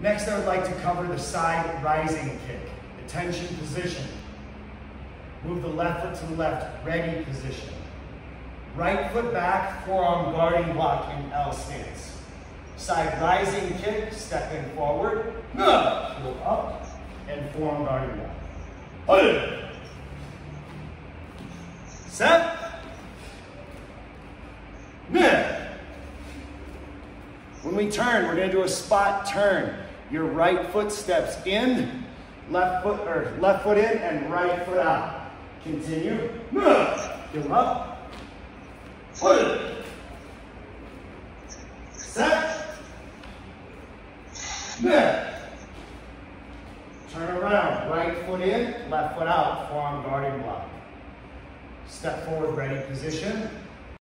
Next, I would like to cover the side rising kick. Attention position. Move the left foot to the left, ready position. Right foot back, forearm guarding block in L stance. Side rising kick, stepping forward, heel up, and forearm guarding block. Hold Set. When we turn, we're gonna do a spot turn. Your right foot steps in, left foot or left foot in, and right foot out. Continue. Go up. Set. Turn around. Right foot in, left foot out. Forearm guarding block. Step forward, ready position.